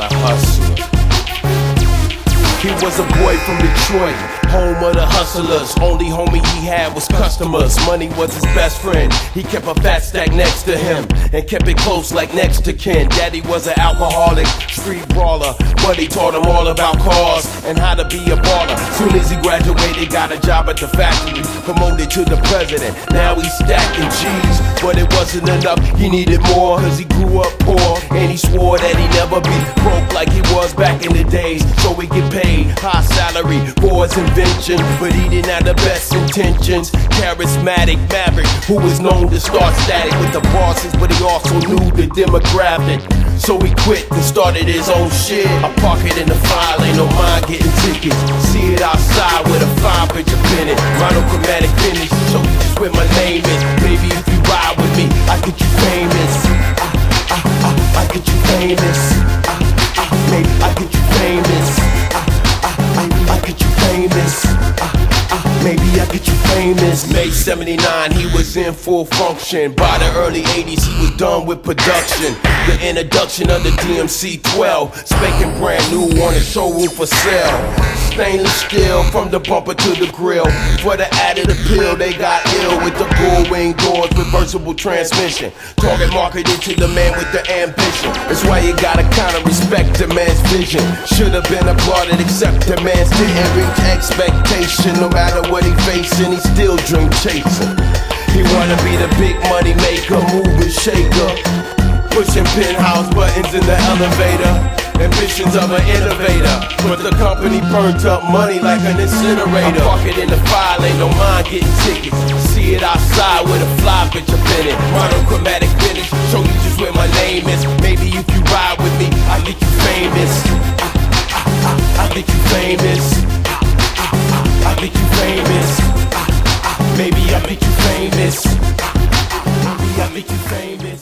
not a hustler. He was a from Detroit, home of the hustlers. Only homie he had was customers. Money was his best friend. He kept a fat stack next to him and kept it close like next to kin. Daddy was an alcoholic, street brawler, but he taught him all about cars and how to be a baller. Soon as he graduated, got a job at the factory, promoted to the president. Now he's stacking cheese, but it wasn't enough. He needed more, cause he grew up poor and he swore that he'd never be broke like he was back in the days. So he get paid high salary for his invention, but he didn't have the best intentions. Charismatic maverick who was known to start static with the bosses, but he also knew the demographic. So he quit and started his own shit. I park it in the file, ain't no mind getting tickets. See it outside with a fine picture it. Monochromatic finish, you just where my name is. Maybe if you ride with me, I get you famous. I, I, I, I get you famous. I, I, maybe I get you famous. Get you famous. May 79, he was in full function. By the early 80s, he was done with production. The introduction of the DMC 12, spanking brand new on the showroom for sale. Stainless steel from the bumper to the grill. For the added appeal, they got ill with the gull wing doors, reversible transmission. Target marketed to the man with the ambition. That's why you gotta kinda respect the man's vision. Should've been applauded, except the man's didn't reach expectation. No matter what he facing, he still dream chasing. He wanna be the big money maker, mover, shaker. Pushing penthouse buttons in the elevator. Ambitions of an innovator. But the company burnt up money like an incinerator. Park it in the file, ain't no mind getting tickets. See it outside with a fly bitch up in it. Monochromatic finish, show you just where my name is. Maybe if you ride with me, I get you famous. I, I, I, I get you famous. Maybe I'll make you famous. Maybe I make you famous.